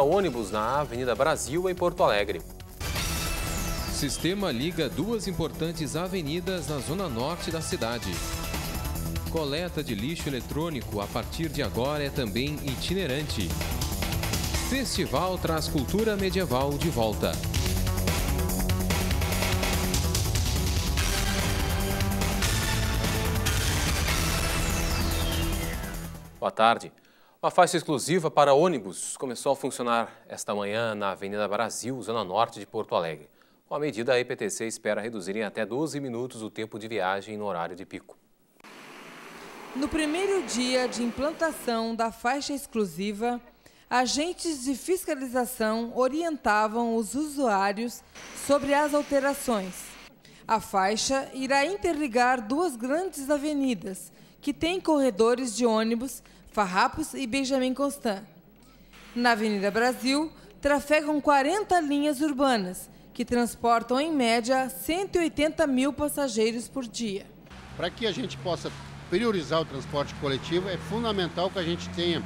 ônibus na Avenida Brasil, em Porto Alegre. Sistema liga duas importantes avenidas na zona norte da cidade. Coleta de lixo eletrônico a partir de agora é também itinerante. Festival traz cultura medieval de volta. Boa tarde. Uma faixa exclusiva para ônibus começou a funcionar esta manhã na Avenida Brasil, zona norte de Porto Alegre. Com a medida, a EPTC espera reduzir em até 12 minutos o tempo de viagem no horário de pico. No primeiro dia de implantação da faixa exclusiva, agentes de fiscalização orientavam os usuários sobre as alterações. A faixa irá interligar duas grandes avenidas, que têm corredores de ônibus Farrapos e Benjamin Constant. Na Avenida Brasil, trafegam 40 linhas urbanas, que transportam em média 180 mil passageiros por dia. Para que a gente possa priorizar o transporte coletivo, é fundamental que a gente tenha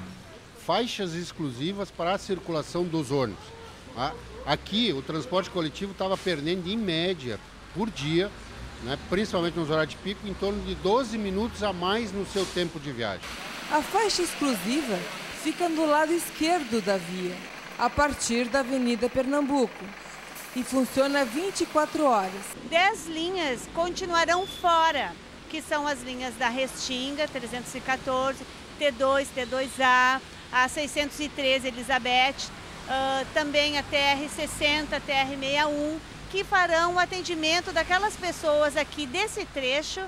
faixas exclusivas para a circulação dos ônibus. Aqui, o transporte coletivo estava perdendo, em média, por dia, né, principalmente nos horários de pico, em torno de 12 minutos a mais no seu tempo de viagem. A faixa exclusiva fica do lado esquerdo da via, a partir da Avenida Pernambuco, e funciona 24 horas. Dez linhas continuarão fora, que são as linhas da Restinga, 314, T2, T2A, a 613 Elizabeth, uh, também a TR-60, TR-61, que farão o atendimento daquelas pessoas aqui desse trecho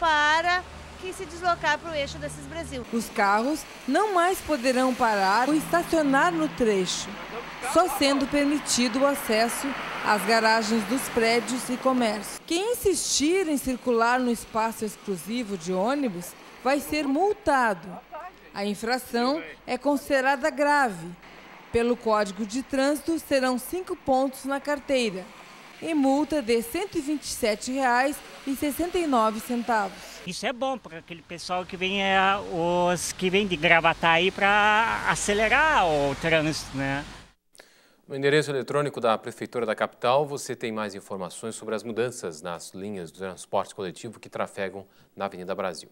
para que se deslocar para o eixo desses Brasil. Os carros não mais poderão parar ou estacionar no trecho, só sendo permitido o acesso às garagens dos prédios e comércio. Quem insistir em circular no espaço exclusivo de ônibus vai ser multado. A infração é considerada grave. Pelo Código de Trânsito, serão cinco pontos na carteira e multa de R$ 127,69. Isso é bom para aquele pessoal que vem, é, os que vem de aí para acelerar o trânsito, né? No endereço eletrônico da Prefeitura da capital, você tem mais informações sobre as mudanças nas linhas do transporte coletivo que trafegam na Avenida Brasil.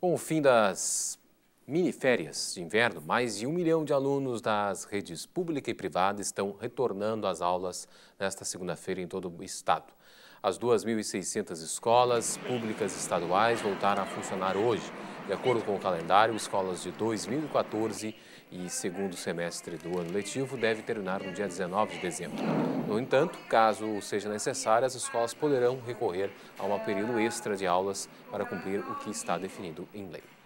Com o fim das Mini-férias de inverno, mais de um milhão de alunos das redes pública e privada estão retornando às aulas nesta segunda-feira em todo o estado. As 2.600 escolas públicas estaduais voltaram a funcionar hoje. De acordo com o calendário, escolas de 2014 e segundo semestre do ano letivo deve terminar no dia 19 de dezembro. No entanto, caso seja necessário, as escolas poderão recorrer a um período extra de aulas para cumprir o que está definido em lei.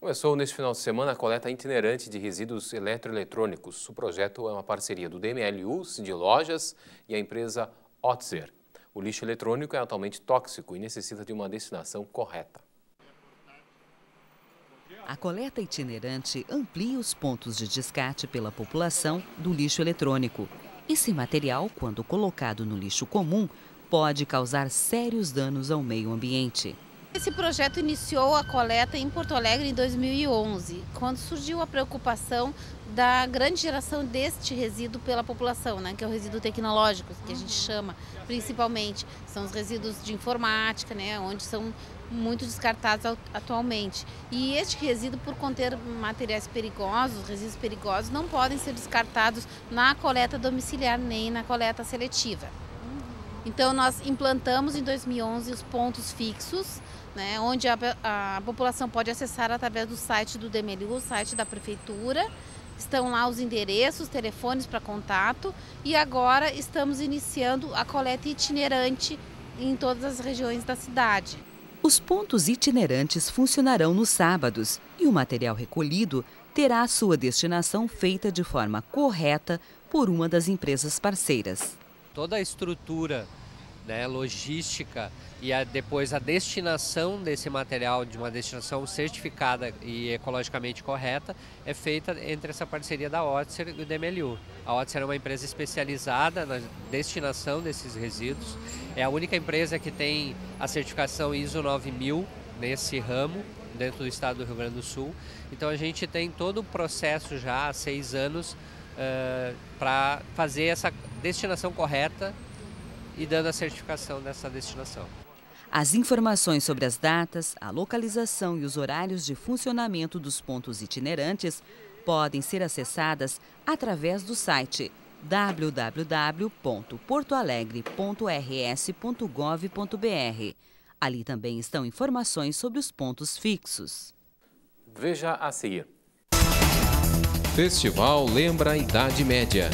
Começou neste final de semana a coleta itinerante de resíduos eletroeletrônicos. O projeto é uma parceria do DMLU, de Lojas e a empresa Otzer. O lixo eletrônico é atualmente tóxico e necessita de uma destinação correta. A coleta itinerante amplia os pontos de descarte pela população do lixo eletrônico. Esse material, quando colocado no lixo comum, pode causar sérios danos ao meio ambiente. Esse projeto iniciou a coleta em Porto Alegre em 2011, quando surgiu a preocupação da grande geração deste resíduo pela população, né, que é o resíduo tecnológico, que a gente chama principalmente. São os resíduos de informática, né, onde são muito descartados atualmente. E este resíduo, por conter materiais perigosos, resíduos perigosos, não podem ser descartados na coleta domiciliar nem na coleta seletiva. Então, nós implantamos em 2011 os pontos fixos, né, onde a, a, população pode acessar através do site do DMLU, o site da prefeitura. Estão lá os endereços, telefones para contato e agora estamos iniciando a coleta itinerante em todas as regiões da cidade. Os pontos itinerantes funcionarão nos sábados e o material recolhido terá a sua destinação feita de forma correta por uma das empresas parceiras. Toda a estrutura né, logística e a, depois a destinação desse material de uma destinação certificada e ecologicamente correta é feita entre essa parceria da Otzer e o DMLU. A Otzer é uma empresa especializada na destinação desses resíduos, é a única empresa que tem a certificação ISO 9000 nesse ramo dentro do estado do Rio Grande do Sul. Então a gente tem todo o processo já há seis anos uh, para fazer essa destinação correta e dando a certificação dessa destinação. As informações sobre as datas, a localização e os horários de funcionamento dos pontos itinerantes podem ser acessadas através do site www.portoalegre.rs.gov.br. Ali também estão informações sobre os pontos fixos. Veja a seguir. Festival lembra a Idade Média.